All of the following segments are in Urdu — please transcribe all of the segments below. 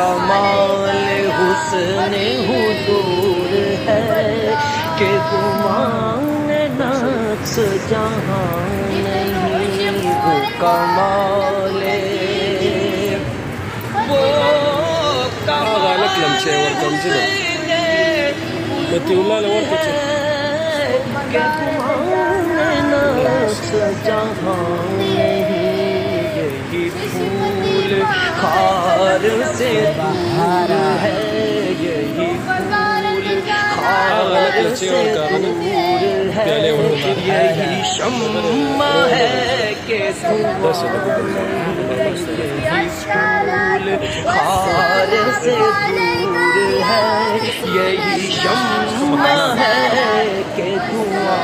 کمال حسن حضور ہے کہ گمان نقص جہاں نہیں وہ کمال کہ گمان نقص جہاں خار سے دور ہے یہی۔ خار سے دور ہے یہی شمع ہے کہ خار سے دور ہے یہی شمع ہے کہ دھواں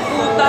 خدا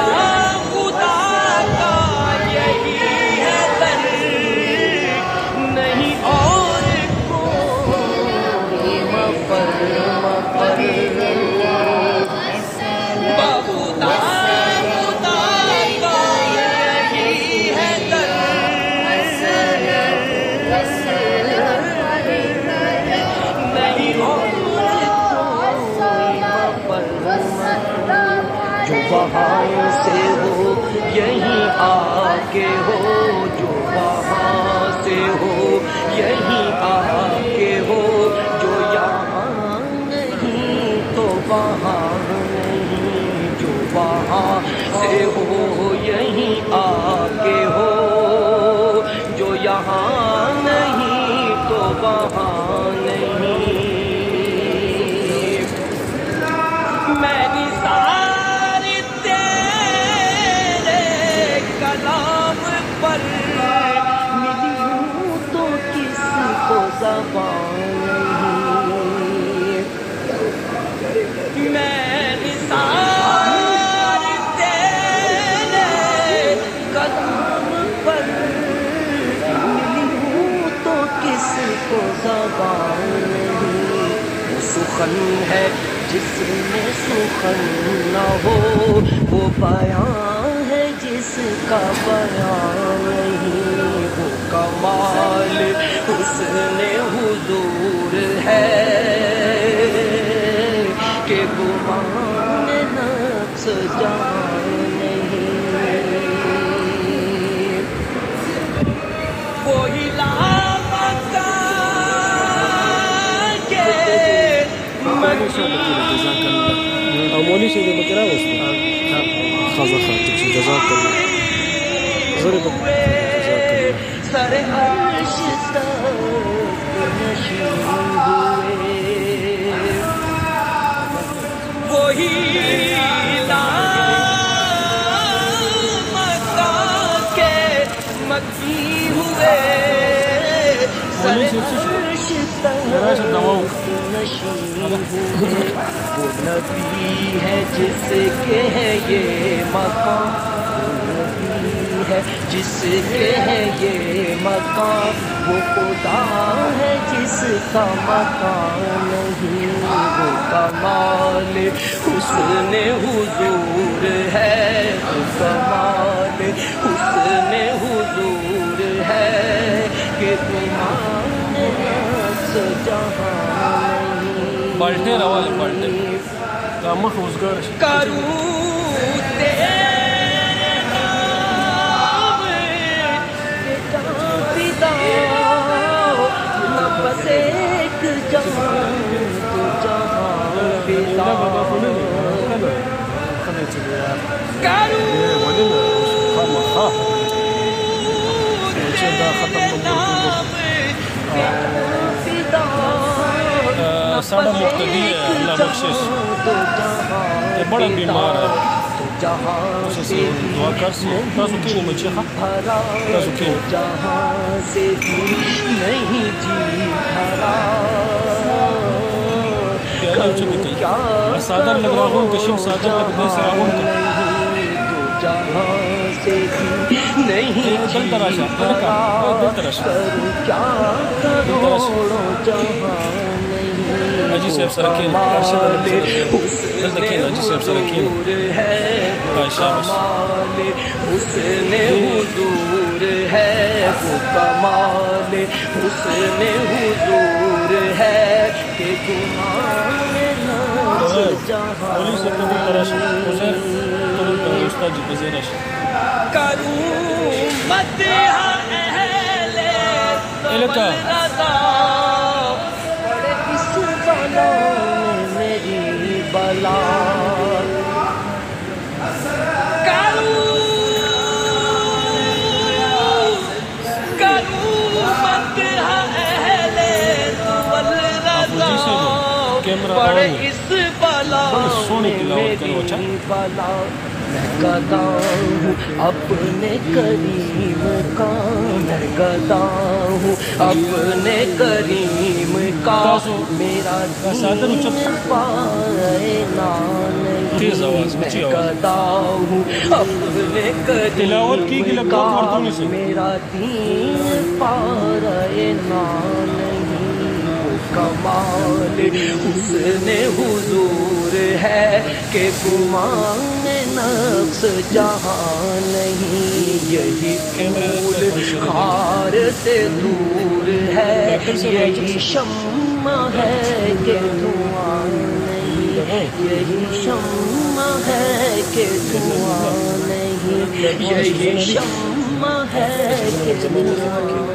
جو وہاں سے ہو، یہیں آ کے ہو۔ جو وہاں سے ہو، یہیں آ کے ہو۔ جو یہاں نہیں، تو وہاں نہیں۔ جو وہاں سے ہو، یہیں آ کے ہو۔ جو یہاں نہیں، تو وہاں زبان نہیں وہ سخن ہے جس میں سخن نہ ہو، وہ بیان ہے جس کا بیان نہیں۔ وہ کمال حسن حضور ہے کہ گمان نقص جان أو مولي شيء بكرة وصل خذ خاطر جزاك الله ضرب جزاك الله سر وہی کے مکی ہوئے سر وہ نبی ہے جس کے ہے یہ مقام ہے جس کے ہے یہ مقام وہ خدا ہے جس کا مکان نہیں وہ کمال حسن حضور نہیں بالٹے روالے بالٹے دا مخ وزګار شي کروں تیرے ساڑھا مقتدی ہے، اللہ بخشش یہ بڑا بیمار ہے۔ اسے سے دعا کر سی تاسو کینی مچی خواہ۔ تاسو کینی جہاں سے بھی نہیں جی بھرا پیالا چلی کئی سادر لگ رہا ہوں کشیم سادر لگ دے سرا ہوں جہاں سے بھی نہیں دل تراشا، دل کا۔ دل تراشا۔ دل تکین حاجی صاحب سرکین ہے بھائی شابش کمال حسن حضور ہے وہ کمال حسن حضور ہے کہ گمان نفس جہاں Oli se kabul taraş. Özer kabul taraş. Usta ہے۔ اس بلا؟ میری بلا۔ گدا ہوں اپنے کریم کا میں گدا ہوں۔ اپنے کریم کا میرا پائے نان میں۔ گدا ہوں اپنے کریم کا میرا دین نان کمال حسن حضور ہے کہ گمان نقص جہاں نہیں، یہی پھول خار سے دور ہے، یہی شمع ہے کہ دھواں نہیں، یہی شمع ہے کہ دھواں نہیں، یہی شمع ہے کہ دھواں نہیں۔